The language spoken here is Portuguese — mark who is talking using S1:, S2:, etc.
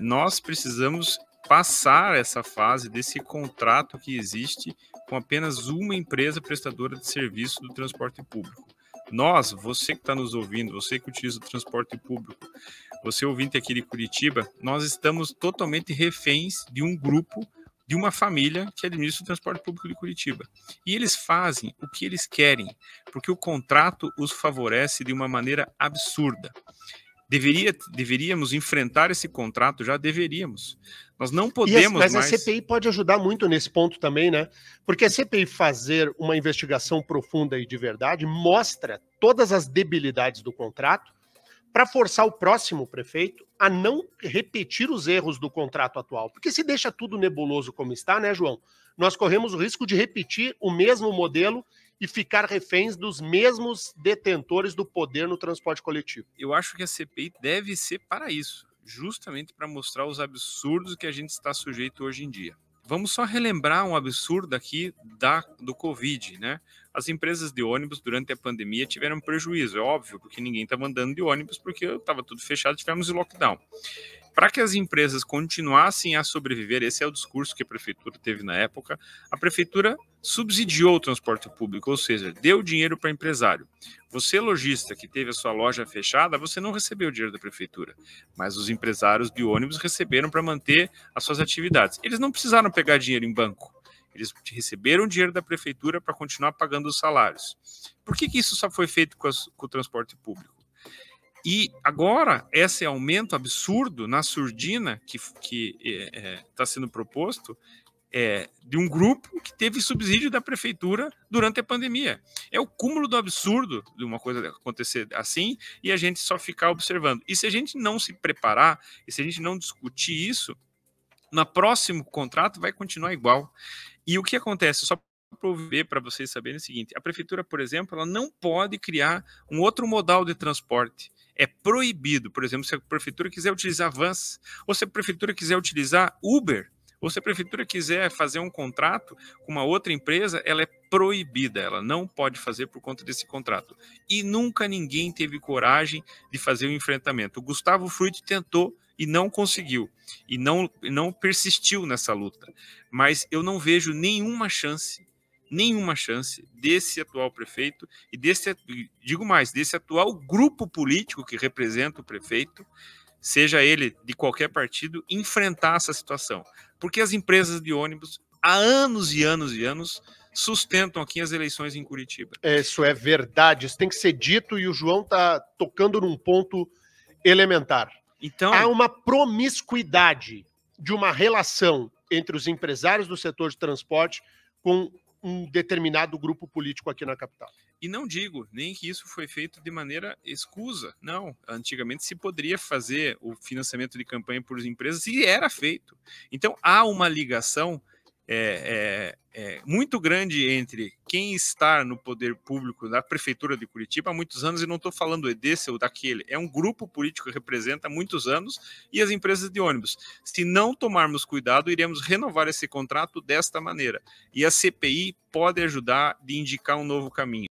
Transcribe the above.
S1: Nós precisamos passar essa fase desse contrato que existe com apenas uma empresa prestadora de serviço do transporte público. Nós, você que está nos ouvindo, você que utiliza o transporte público, você ouvinte aqui de Curitiba, nós estamos totalmente reféns de um grupo, de uma família que administra o transporte público de Curitiba. E eles fazem o que eles querem, porque o contrato os favorece de uma maneira absurda. Deveria, deveríamos enfrentar esse contrato, já deveríamos. Nós não podemos.
S2: mas
S1: mais...
S2: a CPI pode ajudar muito nesse ponto também, né? Porque a CPI fazer uma investigação profunda e de verdade mostra todas as debilidades do contrato para forçar o próximo prefeito a não repetir os erros do contrato atual. Porque se deixa tudo nebuloso como está, né, João? Nós corremos o risco de repetir o mesmo modelo e ficar reféns dos mesmos detentores do poder no transporte coletivo.
S1: Eu acho que a CPI deve ser para isso, justamente para mostrar os absurdos que a gente está sujeito hoje em dia. Vamos só relembrar um absurdo aqui da, do Covid, né? As empresas de ônibus durante a pandemia tiveram prejuízo, é óbvio, porque ninguém estava andando de ônibus porque estava tudo fechado, tivemos o lockdown para que as empresas continuassem a sobreviver, esse é o discurso que a prefeitura teve na época, a prefeitura subsidiou o transporte público, ou seja, deu dinheiro para empresário. Você, lojista, que teve a sua loja fechada, você não recebeu dinheiro da prefeitura, mas os empresários de ônibus receberam para manter as suas atividades. Eles não precisaram pegar dinheiro em banco. Eles receberam dinheiro da prefeitura para continuar pagando os salários. Por que, que isso só foi feito com, as, com o transporte público? E agora, esse aumento absurdo na surdina que está é, é, sendo proposto é de um grupo que teve subsídio da prefeitura durante a pandemia. É o cúmulo do absurdo de uma coisa acontecer assim e a gente só ficar observando. E se a gente não se preparar, e se a gente não discutir isso, no próximo contrato vai continuar igual. E o que acontece? Só para ver para vocês saberem o seguinte: a prefeitura, por exemplo, ela não pode criar um outro modal de transporte é proibido, por exemplo, se a prefeitura quiser utilizar vans, ou se a prefeitura quiser utilizar Uber, ou se a prefeitura quiser fazer um contrato com uma outra empresa, ela é proibida, ela não pode fazer por conta desse contrato. E nunca ninguém teve coragem de fazer o enfrentamento. O Gustavo Fruit tentou e não conseguiu, e não, não persistiu nessa luta. Mas eu não vejo nenhuma chance nenhuma chance desse atual prefeito e desse, digo mais, desse atual grupo político que representa o prefeito, seja ele de qualquer partido, enfrentar essa situação. Porque as empresas de ônibus, há anos e anos e anos, sustentam aqui as eleições em Curitiba.
S2: Isso é verdade, isso tem que ser dito e o João está tocando num ponto elementar. Então, há uma promiscuidade de uma relação entre os empresários do setor de transporte com um determinado grupo político aqui na capital.
S1: E não digo nem que isso foi feito de maneira escusa. Não, antigamente se poderia fazer o financiamento de campanha por empresas e era feito. Então há uma ligação é, é, é, muito grande entre quem está no poder público da prefeitura de Curitiba há muitos anos, e não estou falando desse ou daquele, é um grupo político que representa há muitos anos, e as empresas de ônibus. Se não tomarmos cuidado, iremos renovar esse contrato desta maneira. E a CPI pode ajudar de indicar um novo caminho.